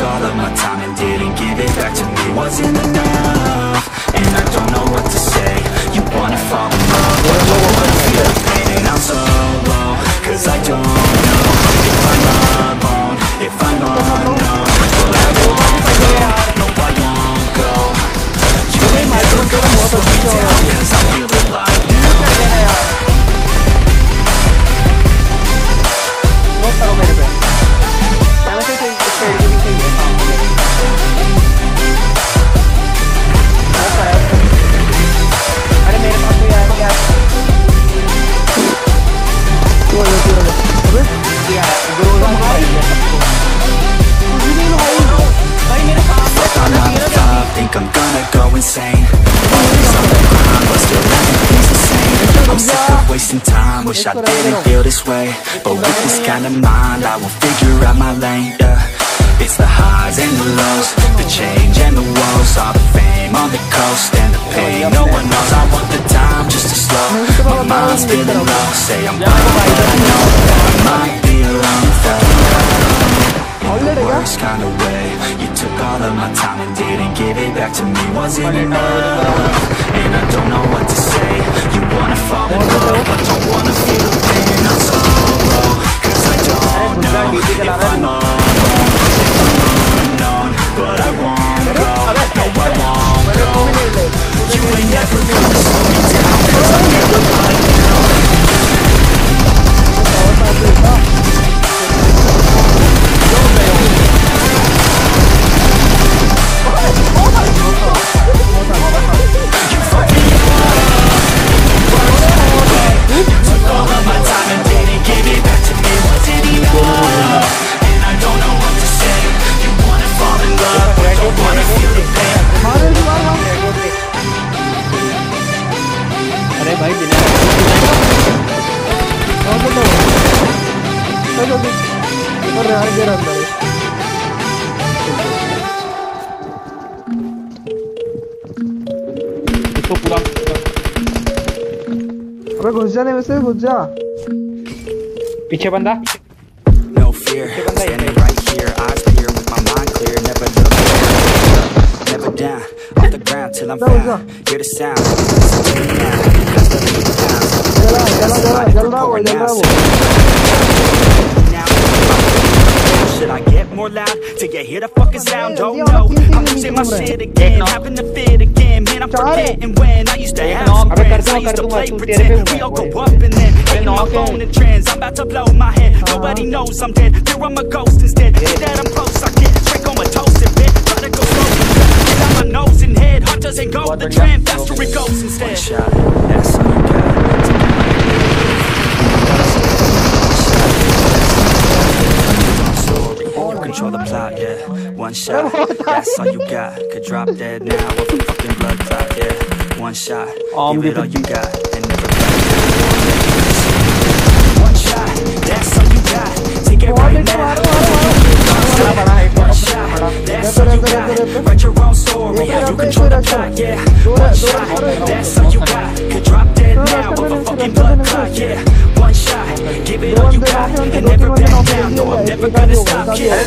all of my time and didn't give it back to me. Wasn't enough, wish I didn't feel this way But with this kind of mind I will figure out my lane, yeah. It's the highs and the lows The change and the woes All the fame on the coast And the pain no one knows. I want the time just to slow My mind's feeling low. Say I'm fine but I know that I might be alone the worst kind of way You took all of my time and didn't give it back to me. Wasn't enough? And I don't know what to say. You wanna fall in love But don't wanna feel the pain. I'm so low Cause I don't know If I'm चल जल्दी और यार गिर अंदर इसको पूरा अबे घुस जा नहीं वैसे घुस जा पीछे बंदा No fear, standing right here Eyes clear, with my mind clear Never look back, never down Off the ground till I'm That was found Hear the sound, listen to me now Cause the beat pounds जला जला जला जल रहा more loud till you hear the fucking sound. Oh no, I'm losing my shit again, having the fit again. Man, I'm forgetting when I used to have friends. I used to play pretend. We all go up and then hating alone and trends. I'm about to blow my head. Nobody knows I'm dead. Here I'm a ghost instead. Think that I'm close, I get trick on my toast and bit. Try to go slow, get out my nose and head. Heart doesn't go the tram, faster it goes instead. Control the plot, yeah. One shot, that's all you got. Could drop dead now with a fucking blood clot, yeah. One shot, give it all you got and shot That's all you got Could drop dead now with a fucking blood clot Yeah, one shot Give it. All you got And never back down No, I'm never gonna stop Yeah,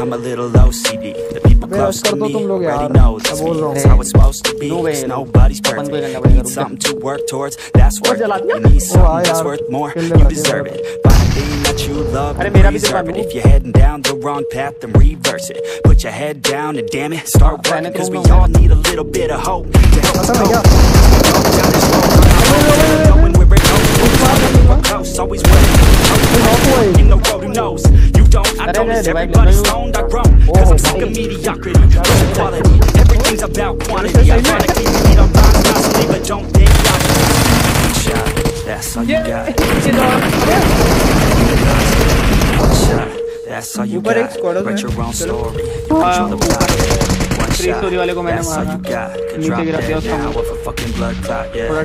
I'm a little OCD The people close to me already know this That's how it's supposed to be Cause nobody's perfect Need something to work towards That's worth it You need something that's worth more. You deserve it. Finally that you love, then preserve it. If you're heading down the wrong path, then reverse it. Put your head down and damn it, start running. Cause we all need a little bit of hope. To help us go Going where it goes, close, always winning In the road, who knows? You don't, I notice everybody's stoned, I grown Cause I'm sick of mediocrity, quality. Everything's about quantity, ironically, we need a rock constantly But don't think I'm shot. That's all you got. One shot. That's all you got. Your own story. That's all you got. Can drop that. Yeah.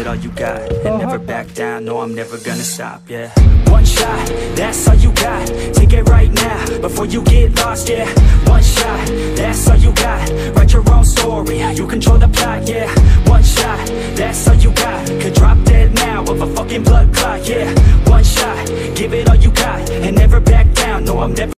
It all you got. And never back down. No, I'm never gonna stop. Yeah. One shot. That's all you got. Take it right now before you get lost. Yeah. One shot. That's all you got. Write your own story. You control the plot. Yeah. I'm never